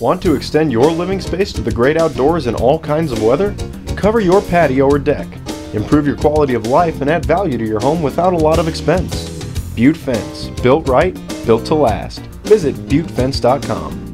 Want to extend your living space to the great outdoors in all kinds of weather? Cover your patio or deck. Improve your quality of life and add value to your home without a lot of expense. Butte Fence. Built right, built to last. Visit buttefence.com.